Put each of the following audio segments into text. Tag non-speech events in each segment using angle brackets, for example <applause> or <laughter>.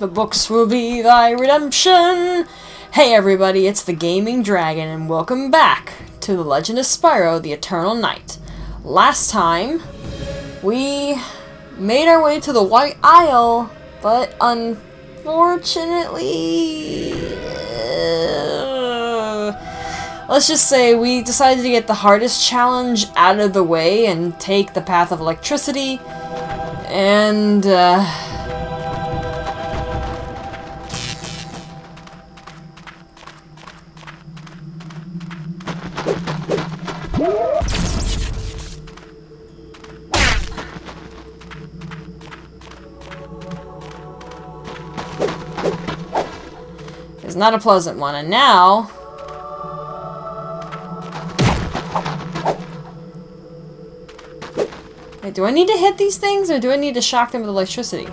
The books will be thy redemption. Hey everybody, it's the Gaming Dragon, and welcome back to The Legend of Spyro: The Eternal Night. Last time, we made our way to the White Isle, but unfortunately... let's just say we decided to get the hardest challenge out of the way and take the path of electricity, and... Uh, is not a pleasant one. And now... Wait, do I need to hit these things or do I need to shock them with electricity?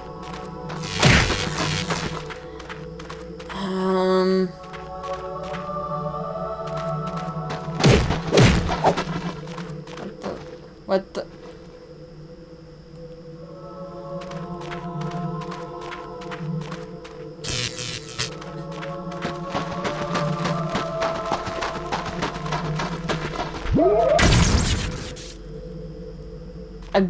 Uh.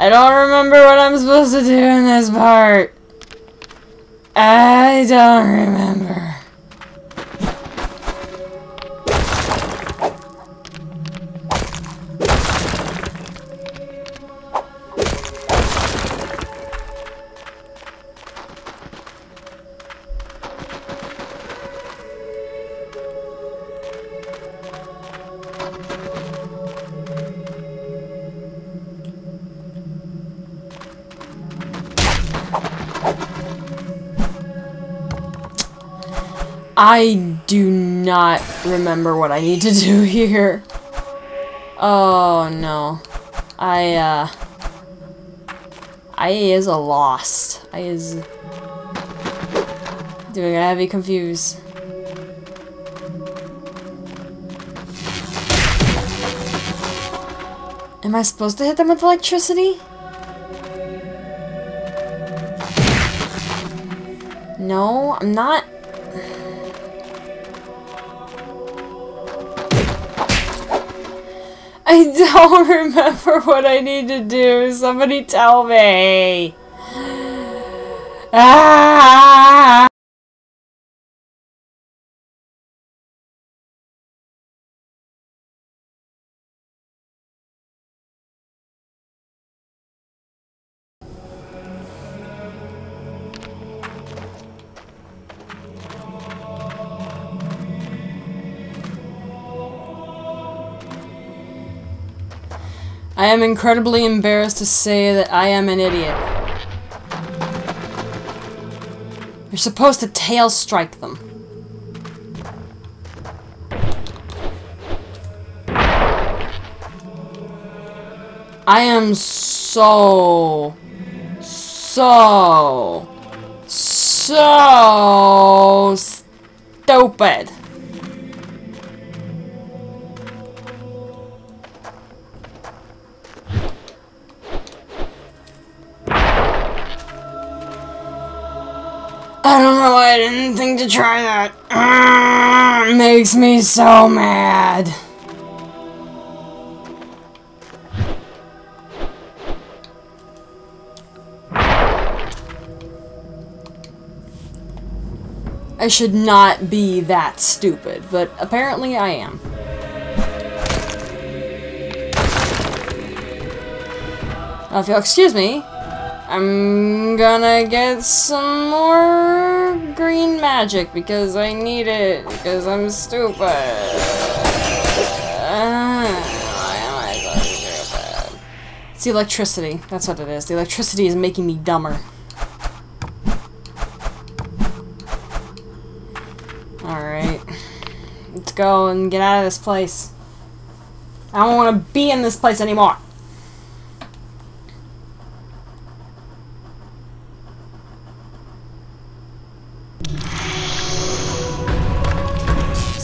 I don't remember what I'm supposed to do in this part. I don't remember. I do not remember what I need to do <laughs> here. Oh no. I uh I is a lost. I is doing a heavy confused. Am I supposed to hit them with electricity? No, I'm not. I don't <laughs> remember what I need to do. Somebody tell me. Ah! I am incredibly embarrassed to say that I am an idiot. You're supposed to tail strike them. I am so, so, so stupid. I don't know why I didn't think to try that. Arrgh, makes me so mad. I should not be that stupid, but apparently I am. Now, if you'll excuse me, I'm gonna get some more green magic because I need it because I'm stupid. Uh? It's the electricity. That's what it is. The electricity is making me dumber. Alright. Let's go and get out of this place. I don't want to be in this place anymore.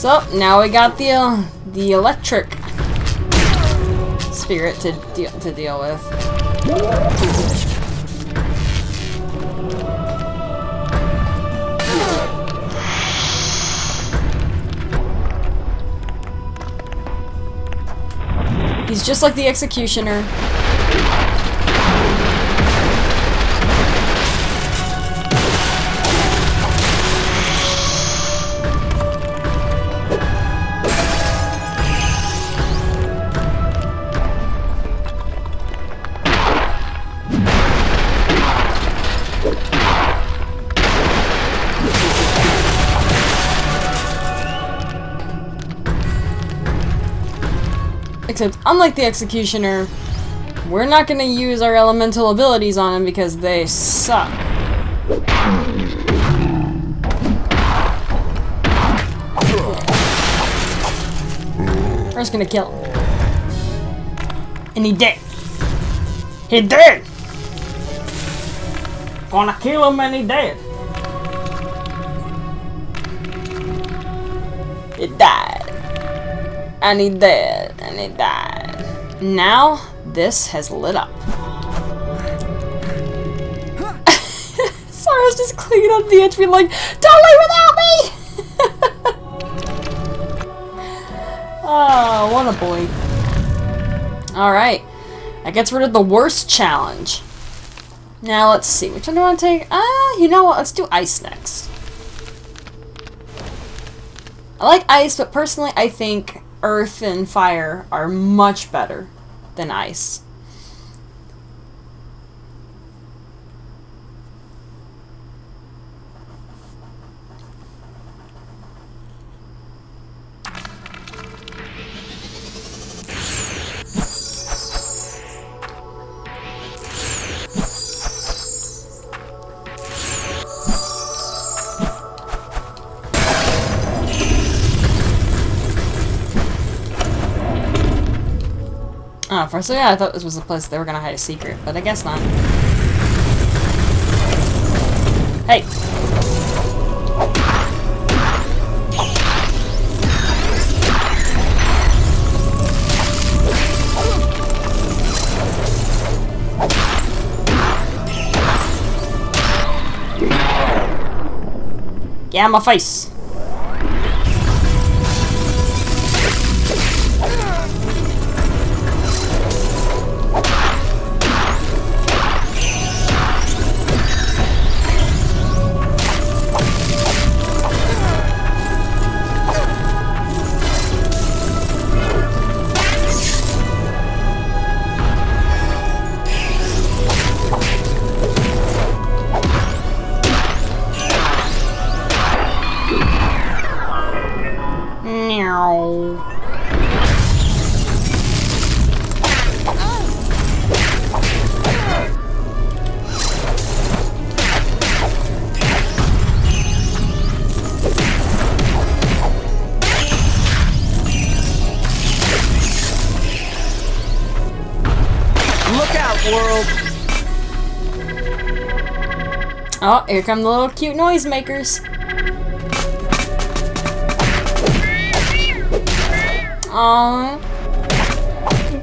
So, now we got the, uh, the electric spirit to, de to deal with. He's just like the Executioner. Except, unlike the Executioner, we're not going to use our elemental abilities on him because they suck. We're just gonna kill him. And he did. He did! Gonna kill him and he did. He died. And he did. He died. Now, this has lit up. <laughs> Was just clinging onto the edge being like, Don't leave without me! oh, <laughs> what a boy. Alright. That gets rid of the worst challenge. Now, let's see. Which one do I want to take? Ah, uh, you know what? Let's do ice next. I like ice, but personally I think earth and fire are much better than ice. First, yeah, I thought this was the place they were gonna hide a secret, but I guess not. Hey! Out my face! Here come the little cute noisemakers. Aww.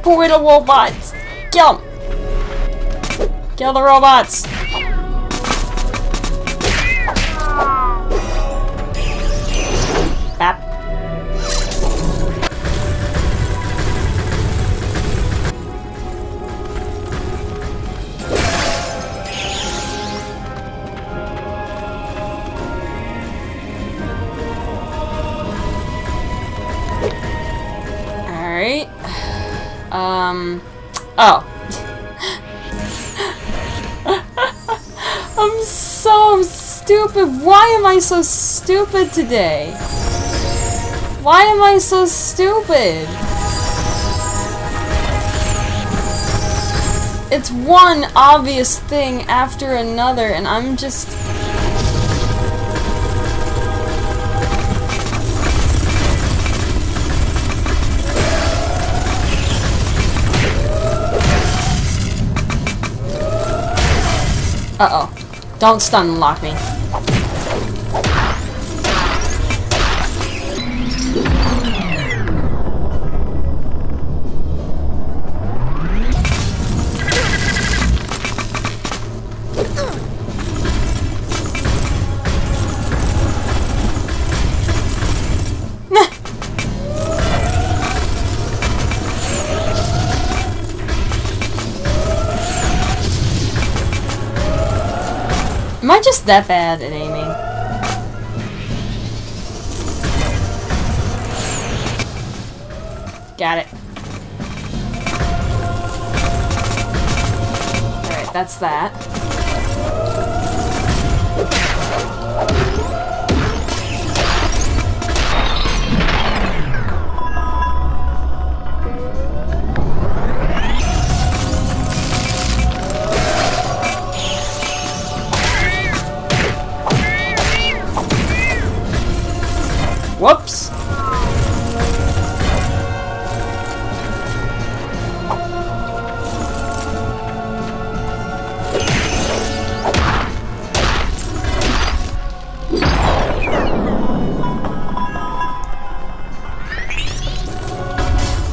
Poor little robots. Kill them. Kill the robots. Um. Oh. <laughs> I'm so stupid. Why am I so stupid today? Why am I so stupid? It's one obvious thing after another, and I'm just... Uh-oh. Don't stun lock me. I just that bad at aiming? Got it. Alright, that's that. Whoops! Let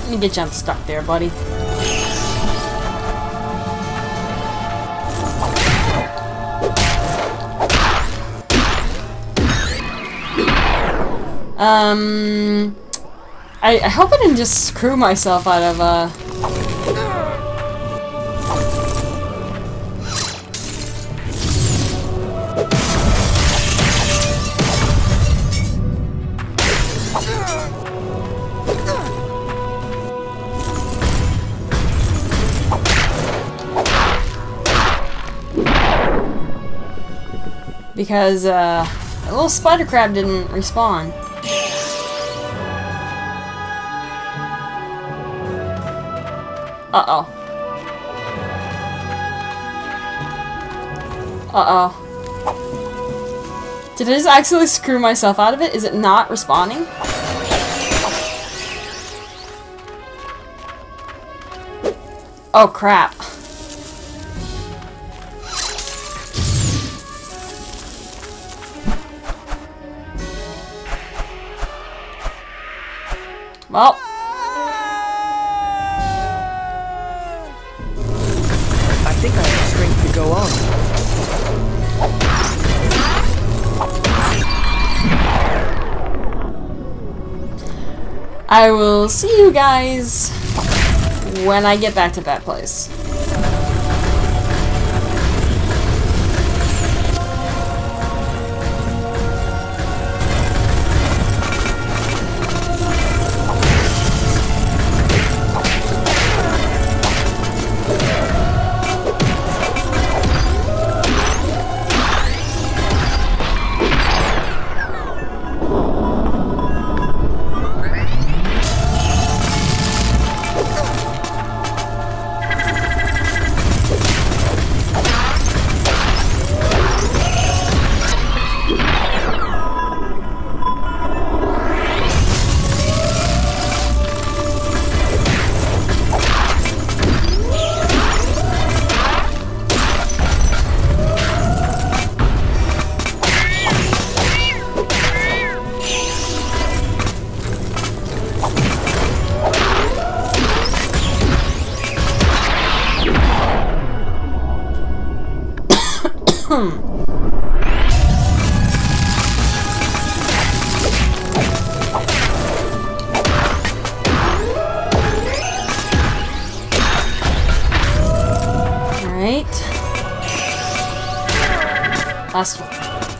me get you unstuck there, buddy. Um, I, I hope I didn't just screw myself out of, uh... Because, uh, a little spider crab didn't respawn. Uh-oh. Uh-oh. Did I just accidentally screw myself out of it? Is it not responding? Oh, crap. Well, think I have strength to go on. I will see you guys when I get back to that place.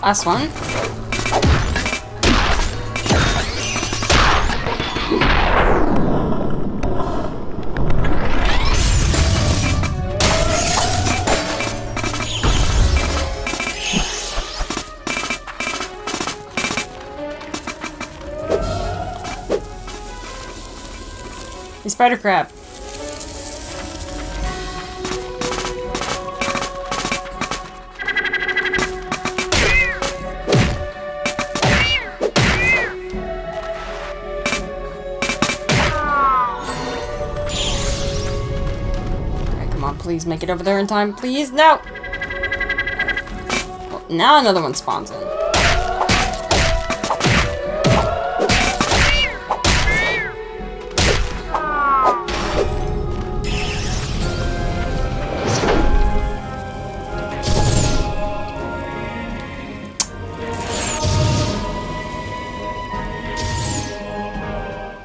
Last one. Spider crab. Please make it over there in time. Please, no! Well, now another one spawns in.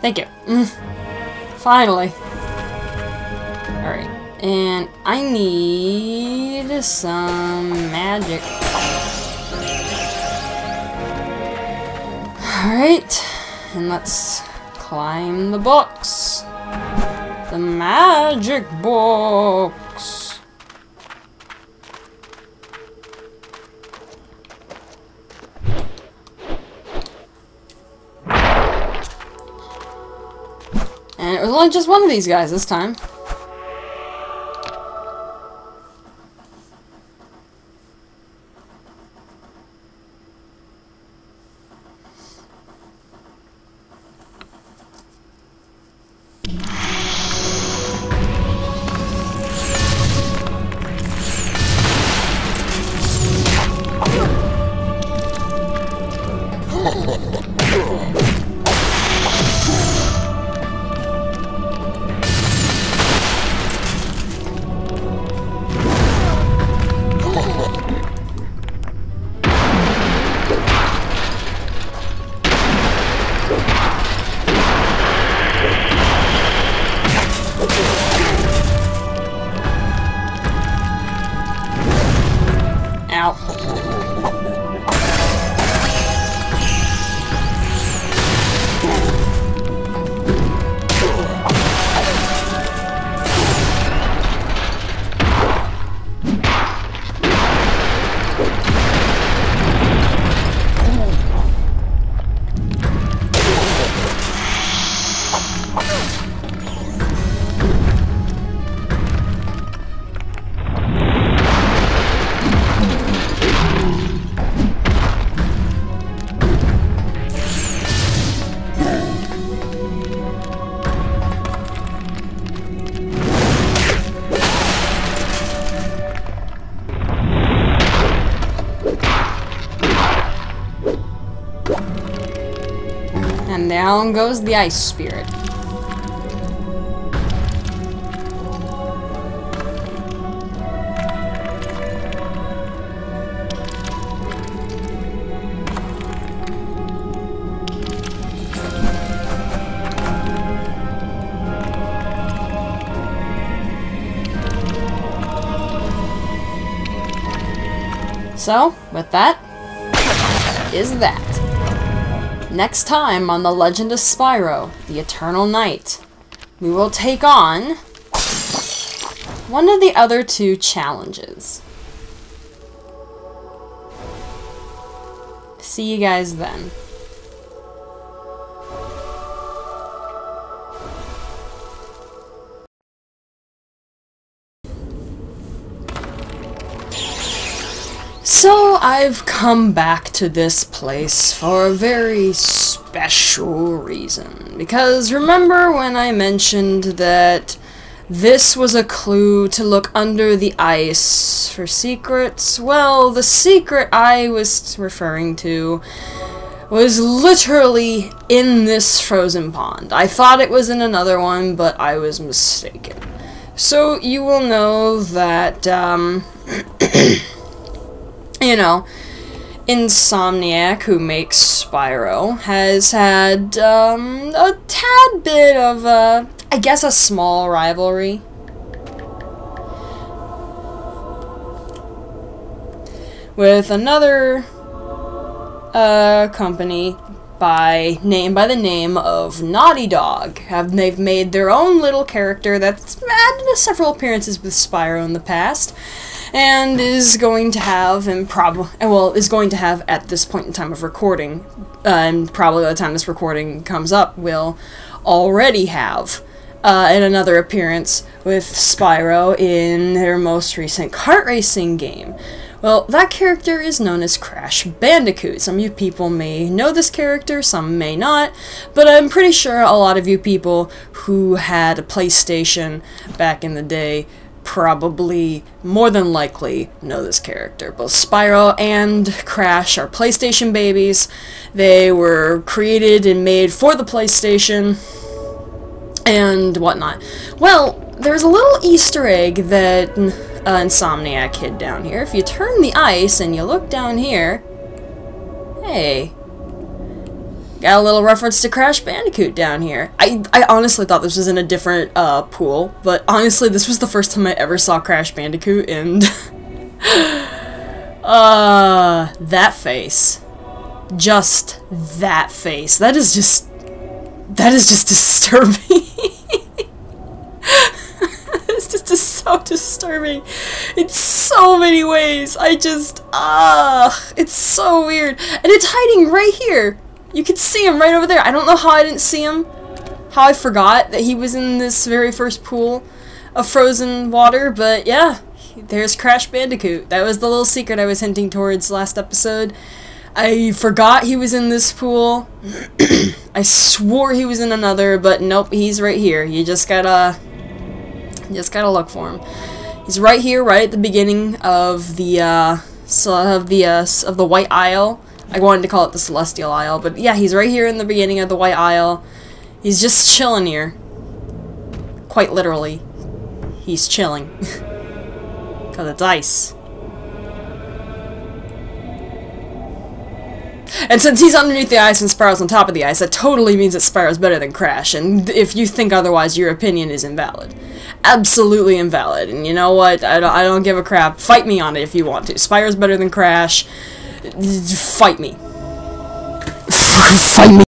Thank you. <laughs> Finally. And I need some magic. Alright, and let's climb the box. The magic box. And it was only just one of these guys this time. Down goes the ice spirit. So, with that, is that. Next time on The Legend of Spyro, The Eternal Night, we will take on one of the other two challenges. See you guys then. So I've come back to this place for a very special reason. Because remember when I mentioned that this was a clue to look under the ice for secrets? Well, the secret I was referring to was literally in this frozen pond. I thought it was in another one, but I was mistaken. So you will know that, um... <clears throat> you know, Insomniac, who makes Spyro, has had um, a tad bit of, a, I guess, a small rivalry. With another uh, company by name by the name of Naughty Dog. Have they've made their own little character that's had several appearances with Spyro in the past and is going to have, and probably, well, is going to have at this point in time of recording, uh, and probably by the time this recording comes up, will already have uh, another appearance with Spyro in their most recent kart racing game. Well, that character is known as Crash Bandicoot. Some of you people may know this character, some may not, but I'm pretty sure a lot of you people who had a PlayStation back in the day probably, more than likely, know this character. Both Spyro and Crash are PlayStation babies. They were created and made for the PlayStation and whatnot. Well, there's a little Easter egg that uh, Insomniac hid down here. If you turn the ice and you look down here, hey, Got a little reference to Crash Bandicoot down here. I, I honestly thought this was in a different uh, pool, but honestly, this was the first time I ever saw Crash Bandicoot, and... <laughs> uh, that face. just that face. That is just that is just disturbing. <laughs> it's just, so disturbing in so many ways. I just ah, it's so weird, and it's hiding right here. You can see him right over there. I don't know how I didn't see him. How I forgot that he was in this very first pool of frozen water, but yeah, there's Crash Bandicoot. That was the little secret I was hinting towards last episode. I forgot he was in this pool. <clears throat> I swore he was in another, but nope, he's right here. You just gotta, you just gotta look for him. He's right here, right at the beginning of the, uh, of the, uh, of the White Isle. I wanted to call it the Celestial Isle, but yeah, he's right here in the beginning of the White Isle. He's just chilling here. Quite literally. He's chilling. <laughs> Because it's ice. And since he's underneath the ice and Spyro's on top of the ice, that totally means that Spyro's better than Crash, and if you think otherwise, your opinion is invalid. Absolutely invalid, and you know what? I don't, I don't give a crap. Fight me on it if you want to. Spyro's better than Crash. Fight me. Fight me.